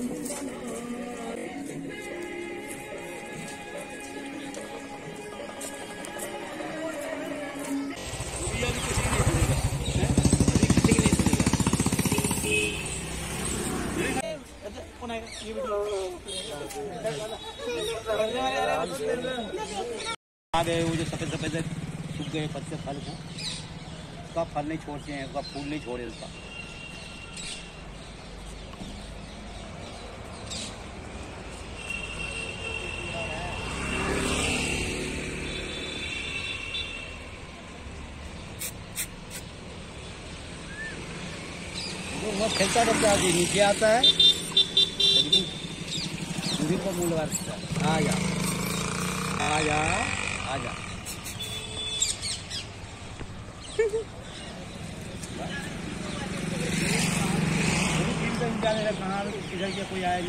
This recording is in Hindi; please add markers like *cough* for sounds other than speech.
आ गए वो जो सफ़ेद सफ़ेद सूख गए पत्ते फल को उसका फल नहीं छोड़ते हैं, उसका फूल नहीं छोड़े उसका। वो खेलता रहता है नीचे आता है। लेकिन दूरी पर मुँह लगा है। आ जा। आ जा। आ जा। *laughs* कहाँ इधर के कोई आया